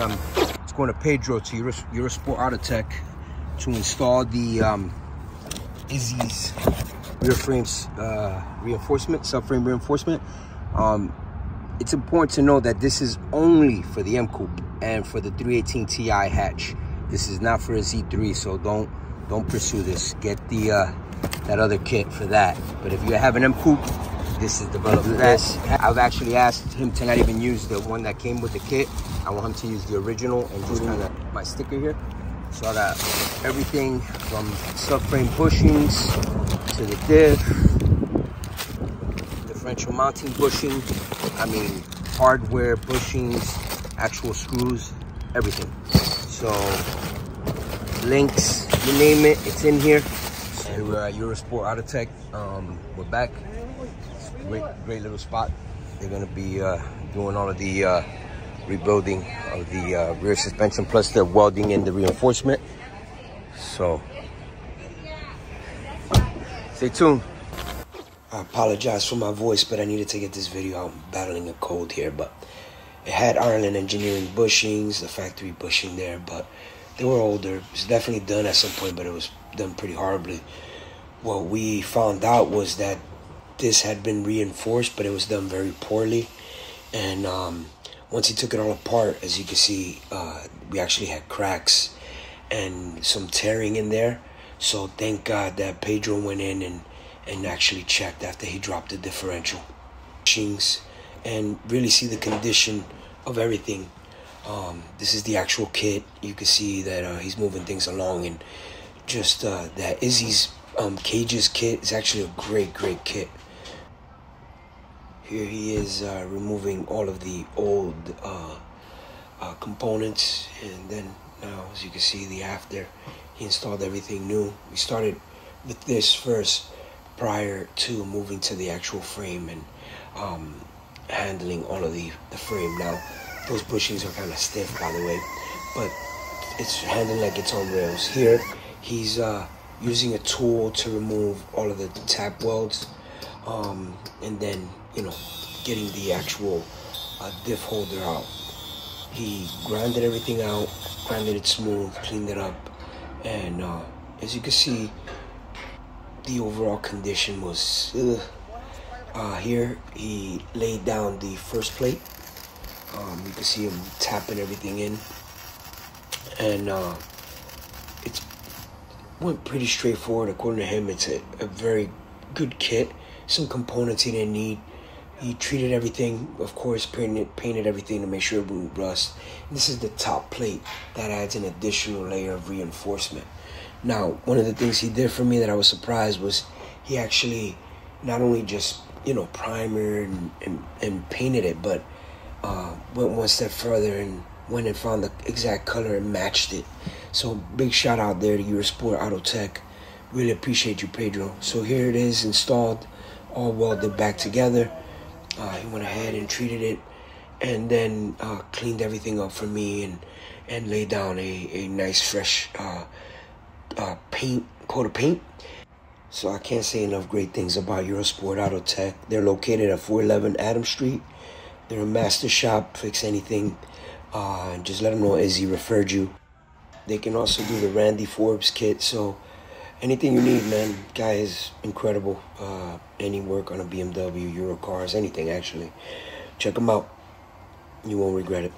Um, it's going to Pedro to Euro, Eurosport Autotech to install the um, Izzy's rear frames uh, reinforcement, subframe reinforcement. Um, it's important to know that this is only for the M Coupe and for the 318 Ti hatch. This is not for a Z3, so don't don't pursue this. Get the uh, that other kit for that. But if you have an M Coupe, this is developed that. I've actually asked him to not even use the one that came with the kit. I want him to use the original and just kind of my sticker here. So I got everything from subframe bushings to the diff, differential mounting bushing, I mean hardware bushings, actual screws, everything. So links, you name it, it's in here. And we're at Eurosport Autotech. Um, we're back. Great, great little spot. They're gonna be uh, doing all of the uh, rebuilding of the uh, rear suspension plus the welding and the reinforcement. So, stay tuned. I apologize for my voice, but I needed to get this video out. I'm battling a cold here, but it had Ireland Engineering bushings, the factory bushing there, but they were older. It was definitely done at some point, but it was done pretty horribly. What we found out was that this had been reinforced, but it was done very poorly. And um, once he took it all apart, as you can see, uh, we actually had cracks and some tearing in there. So thank God that Pedro went in and, and actually checked after he dropped the differential. And really see the condition of everything. Um, this is the actual kit. You can see that uh, he's moving things along and just uh, that Izzy's um, Cages kit is actually a great, great kit. Here he is uh, removing all of the old uh, uh, components and then now as you can see the after he installed everything new. We started with this first prior to moving to the actual frame and um, handling all of the, the frame. Now those bushings are kind of stiff by the way, but it's handling like it's on rails. Here he's uh, using a tool to remove all of the tap welds um, and then you know getting the actual uh, diff holder out he grinded everything out grinded it smooth cleaned it up and uh, as you can see the overall condition was uh, here he laid down the first plate um, you can see him tapping everything in and uh, it's went pretty straightforward. According to him, it's a, a very good kit. Some components he didn't need. He treated everything, of course, painted, painted everything to make sure it wouldn't rust. This is the top plate that adds an additional layer of reinforcement. Now, one of the things he did for me that I was surprised was he actually not only just, you know, primered and, and, and painted it, but uh, went one step further and went and found the exact color and matched it. So big shout out there to Eurosport Auto Tech. Really appreciate you, Pedro. So here it is installed, all welded back together. Uh, he went ahead and treated it and then uh, cleaned everything up for me and and laid down a, a nice fresh uh, uh paint coat of paint. So I can't say enough great things about Eurosport Auto Tech. They're located at 411 Adam Street. They're a master shop, fix anything. Uh, just let them know Izzy referred you. They can also do the Randy Forbes kit. So anything you need, man, guy is incredible. Uh, any work on a BMW, Euro cars, anything actually. Check him out. You won't regret it.